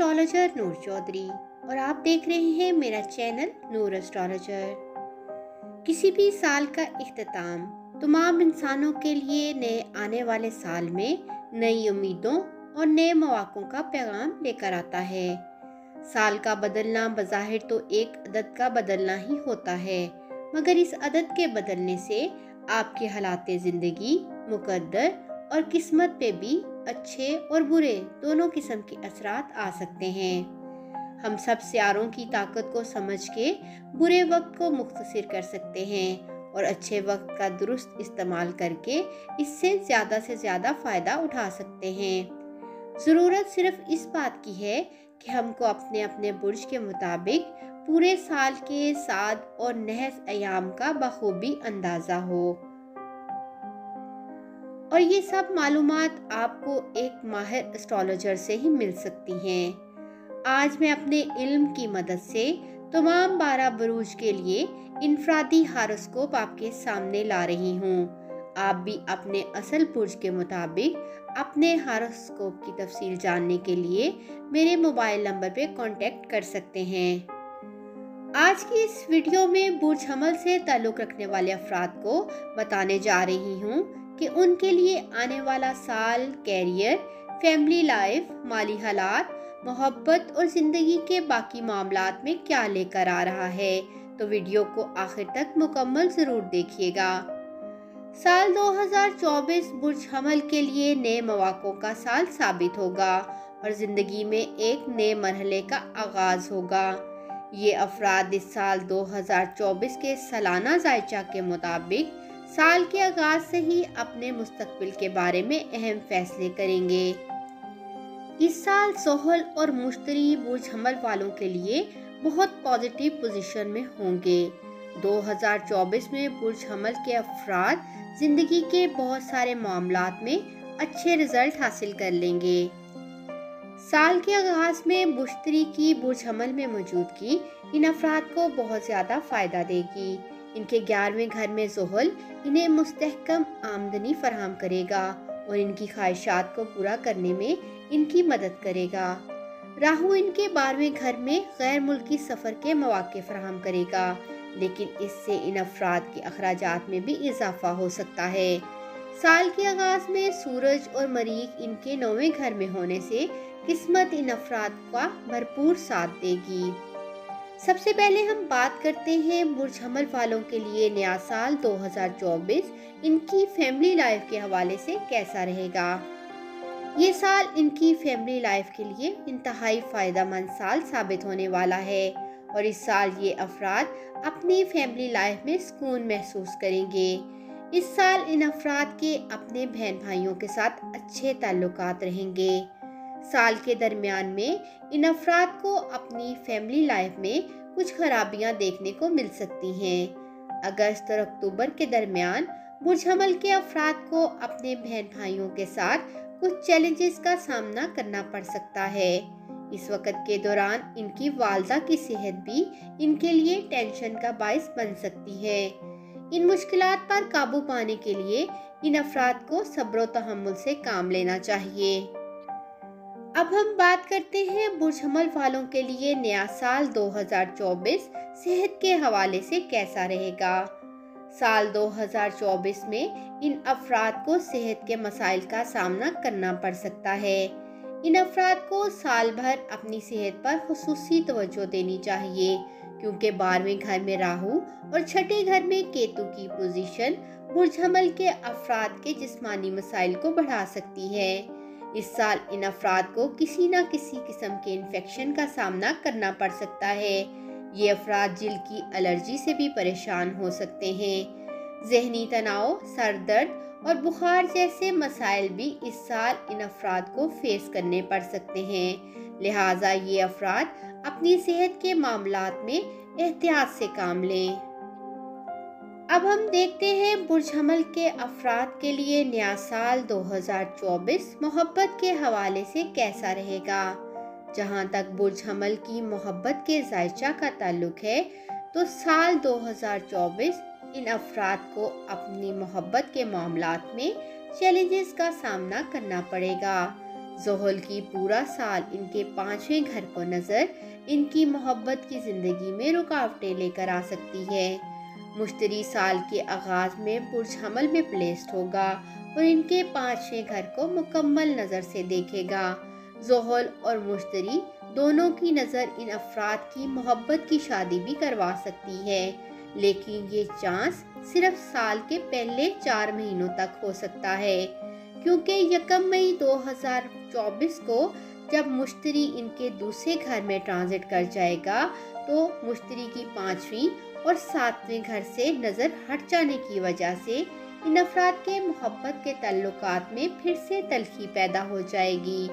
Astrologer नूर चौधरी और आप देख रहे हैं मेरा चैनल नूर एस्ट्रोलॉजर किसी भी साल का अख्ताम तमाम इंसानों के लिए नए आने वाले साल में नई उम्मीदों और नए मौक़ों का पैगाम लेकर आता है। साल का बदलना बज़ाहिर तो एक अदद का बदलना ही होता है, मगर इस अदद के बदलने से आपके हालात ज़िंदगी मुकद्दर और किस्मत पे भी अच्छे और बुरे दोनों किस्म के असरात आ सकते हैं। हम सब सियारों की ताकत को समझ के बुरे वक्त को मुख्तर कर सकते हैं और अच्छे वक्त का दुरुस्त इस्तेमाल करके इससे ज़्यादा से ज़्यादा फ़ायदा उठा सकते हैं। ज़रूरत सिर्फ़ इस बात की है कि हमको अपने अपने बुर्ज के मुताबिक पूरे साल के साद और नहस अयाम का बखूबी अंदाज़ा हो। और ये सब मालूम आपको एक माहिर एस्ट्रोलॉजर से ही मिल सकती हैं। आज मैं अपने इल्म की मदद से तमाम बारह बरूज के लिए इनफरादी हारोस्कोप आपके सामने ला रही हूँ। आप भी अपने असल पुरुष के मुताबिक अपने हारोस्कोप की तफसील जानने के लिए मेरे मोबाइल नंबर पर कांटेक्ट कर सकते हैं। आज की इस वीडियो में बुर्ज हमल से ताल्लुक़ रखने वाले अफराद को बताने जा रही हूँ कि उनके लिए आने वाला साल कैरियर फैमिली लाइफ माली हालात, मोहब्बत और ज़िंदगी के बाकी मामला में क्या लेकर आ रहा है? तो वीडियो को आखिर तक मुकम्मल ज़रूर देखिएगा। साल 2024 बुर्ज हमल के लिए नए मौाक़ों का साल साबित होगा और ज़िंदगी में एक नए मरहले का आगाज़ होगा। ये अफराद इस साल 2024 के सालाना जायचा के मुताबिक साल के आगाज़ से ही अपने मुस्तकबिल के बारे में अहम फैसले करेंगे। इस साल सोहल और मुश्तरी बुर्ज हमल वालों के लिए बहुत पॉजिटिव पोजीशन में होंगे। 2024 में बुर्ज हमल के अफराद ज़िंदगी के बहुत सारे मामला में अच्छे रिज़ल्ट हासिल कर लेंगे। साल के आगाज़ में मुश्तरी की बुर्ज हमल में मौजूदगी इन अफराद को बहुत ज़्यादा फ़ायदा देगी। इनके ग्यारहवें घर में जोहल इन्हें मुस्तहकम आमदनी फराहम करेगा और इनकी ख्वाहिशात को पूरा करने में इनकी मदद करेगा। राहु इनके बारहवें घर में गैर मुल्की सफ़र के मौके फराहम करेगा, लेकिन इससे इन अफराद के अखराज में भी इजाफा हो सकता है। साल के आगाज़ में सूरज और मरीख इनके नौवें घर में होने से किस्मत इन अफराद का भरपूर साथ देगी। सबसे पहले हम बात करते हैं बुर्ज हमल वालों के लिए नया साल 2024 इनकी फैमिली लाइफ के हवाले से कैसा रहेगा? ये साल इनकी फैमिली लाइफ के लिए इंतहाई फ़ायदा साल साबित होने वाला है और इस साल ये अफराद अपनी फैमिली लाइफ में सुकून महसूस करेंगे। इस साल इन अफराद के अपने बहन भाइयों के साथ अच्छे ताल्लुकात रहेंगे। साल के दरमियान में इन अफराद को अपनी फैमिली लाइफ में कुछ खराबियाँ देखने को मिल सकती हैं। अगस्त और अक्टूबर के दरमियान बुर्ज हमल के अफराद को अपने बहन भाइयों के साथ कुछ चैलेंजेस का सामना करना पड़ सकता है। इस वक्त के दौरान इनकी वालदा की सेहत भी इनके लिए टेंशन का बायस बन सकती है। इन मुश्किल पर काबू पाने के लिए इन अफराद को सब्र तहमुल से काम लेना चाहिए। अब हम बात करते हैं बुर्ज हमल वालों के लिए नया साल 2024 सेहत के हवाले से कैसा रहेगा। साल 2024 में इन अफराद को सेहत के मसाइल का सामना करना पड़ सकता है। इन अफराद को साल भर अपनी सेहत पर खसूसी तवज्जो देनी चाहिए, क्योंकि बारहवें घर में राहु और छठे घर में केतु की पोजीशन बुर्ज हमल के अफराद के जिस्मानी मसाइल को बढ़ा सकती है। इस साल इन अफराद को किसी न किसी किस्म के इन्फेक्शन का सामना करना पड़ सकता है। ये अफराद जिल की एलर्जी से भी परेशान हो सकते हैं। जहनी तनाव, सर दर्द और बुखार जैसे मसाइल भी इस साल इन अफराद को फेस करने पड़ सकते हैं। लिहाजा ये अफराद अपनी सेहत के मामला में एहतियात से काम लें। अब हम देखते हैं बुर्ज हमल के अफराद के लिए नया साल 2024 मोहब्बत के हवाले से कैसा रहेगा। जहाँ तक बुर्ज हमल की मोहब्बत के जायचा का ताल्लुक है तो साल 2024 इन अफराद को अपनी मोहब्बत के मामला में चैलेंजेस का सामना करना पड़ेगा। जोहल की पूरा साल इनके पाँचवें घर को नज़र इनकी मोहब्बत की ज़िंदगी में रुकावटें लेकर आ सकती है। मुश्तरी साल के आगाज़ में बुर्ज हमल में प्लेस्ड होगा और इनके पाँचवें घर को मुकम्मल नज़र से देखेगा। जोहल और मुश्तरी दोनों की नज़र इन अफराद की मोहब्बत की शादी भी करवा सकती है, लेकिन ये चांस सिर्फ़ साल के पहले चार महीनों तक हो सकता है, क्योंकि यकम मई 2024 को जब मुश्तरी इनके दूसरे घर में ट्रांजिट कर जाएगा तो मुश्तरी की पांचवी और सातवें घर से नज़र हट जाने की वजह से इन अफराद के मोहब्बत के तल्लुकात में फिर से तलखी पैदा हो जाएगी।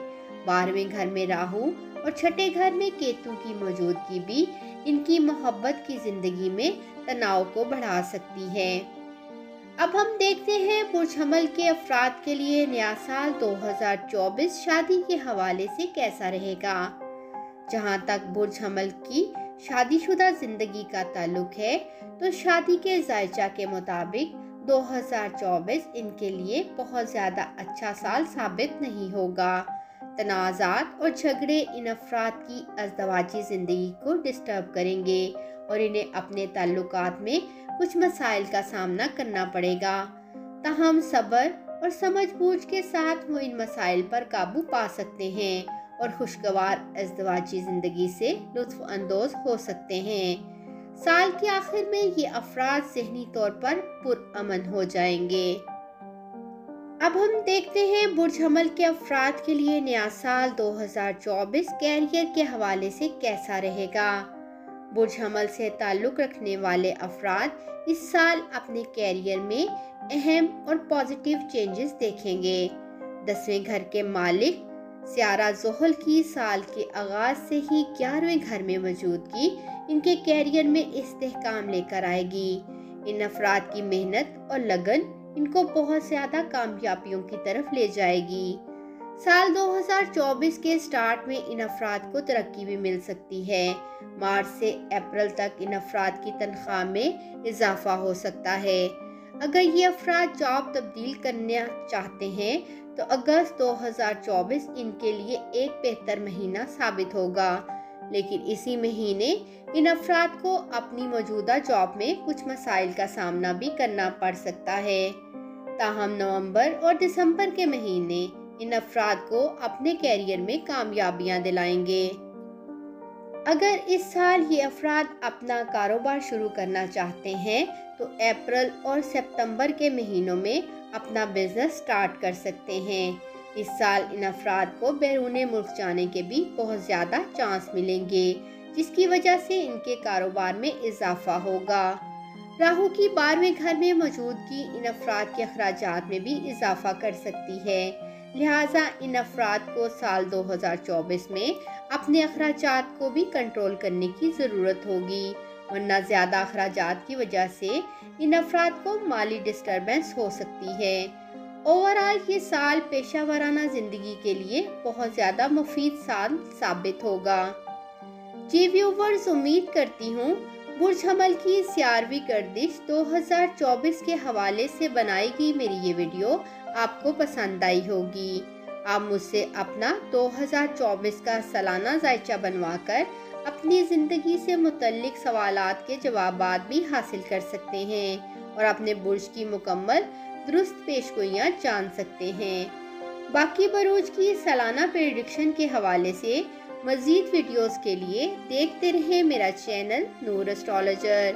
बारहवें घर में राहु और छठे घर में केतु की मौजूदगी भी इनकी मोहब्बत की ज़िंदगी में तनाव को बढ़ा सकती है। अब हम देखते हैं बुर्ज हमल के अफराद के लिए नया साल 2024 शादी के हवाले से कैसा रहेगा। जहाँ तक बुर्ज हमल की शादीशुदा ज़िंदगी का ताल्लुक है तो शादी के जायचा के मुताबिक 2024 इनके लिए बहुत ज़्यादा अच्छा साल साबित नहीं होगा। तनाज़ात और झगड़े इन अफराद की अजदवाजी ज़िंदगी को डिस्टर्ब करेंगे और इन्हें अपने ताल्लुक में कुछ मसाइल का सामना करना पड़ेगा। ताहम सब्र और समझ बूझ के साथ वो इन मसाइल पर काबू पा सकते हैं। और खुशगवार अजदवाजी ज़िंदगी से लुत्फ अंदोज हो सकते हैं। साल के आखिर में ये अफराद जहनी तौर पर पुरअमन हो जाएँगे। अब हम देखते हैं बुर्ज हमल के अफराद के लिए नया साल 2024 कैरियर के हवाले से कैसा रहेगा। बुर्ज हमल से ताल्लुक़ रखने वाले अफराद इस साल अपने कैरियर में अहम और पॉजिटिव चेंजेस देखेंगे। दसवें घर के मालिक सियारा जोहल की साल के आगाज़ से ही ग्यारहवें घर में मौजूदगी इनके कैरियर में इस्तेकाम लेकर आएगी। इन अफराद की मेहनत और लगन इनको बहुत ज़्यादा कामयाबियों की तरफ़ ले जाएगी। साल 2024 के स्टार्ट में इन अफराद को तरक्की भी मिल सकती है। मार्च से अप्रैल तक इन अफराद की तनख्वाह में इजाफा हो सकता है। अगर ये अफराद जॉब तब्दील करना चाहते हैं तो अगस्त 2024 इनके लिए एक बेहतर महीना साबित होगा। लेकिन इसी महीने इन अफराद को अपनी मौजूदा जॉब में कुछ मसाइल का सामना भी करना पड़ सकता है। ताहम नवंबर और दिसंबर के महीने इन अफराद को अपने कैरियर में कामयाबियाँ दिलाएँगे। अगर इस साल ये अफराद अपना कारोबार शुरू करना चाहते हैं तो अप्रैल और सितंबर के महीनों में अपना बिज़नेस स्टार्ट कर सकते हैं। इस साल इन अफराद को बैरून मुल्क जाने के भी बहुत ज़्यादा चांस मिलेंगे, जिसकी वजह से इनके कारोबार में इजाफा होगा। राहु की बारहवें घर में मौजूदगी इन अफराद के अखराज में भी इजाफा कर सकती है। लिहाजा इन अफराद को साल 2024 में अपने अखराज को भी कंट्रोल करने की ज़रूरत होगी। वरना ज़्यादा अखराज की वजह से इन अफराद को माली डिस्टरबेंस हो सकती है। ओवरऑल ये साल पेशा वाराना ज़िंदगी के लिए बहुत ज़्यादा मुफीद साल साबित होगा। जी व्यूवर्स, उम्मीद करती हूँ बुर्ज हमल की सियारवी गर्दिश 2024 के हवाले से बनाई गई मेरी ये वीडियो। आपको पसंद आई होगी। आप मुझसे अपना 2024 का सालाना जायचा बनवाकर अपनी ज़िंदगी से मुतलिक सवाल के जवाब भी हासिल कर सकते हैं और अपने बुर्ज की मुकम्मल दुरुस्त पेशगोइयाँ जान सकते हैं। बाकी बरूज की सालाना प्रेडिक्शन के हवाले से मज़ीद वीडियोस के लिए देखते रहें मेरा चैनल नूर एस्ट्रोलॉजर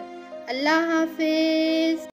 अल्लाह हाफिज़।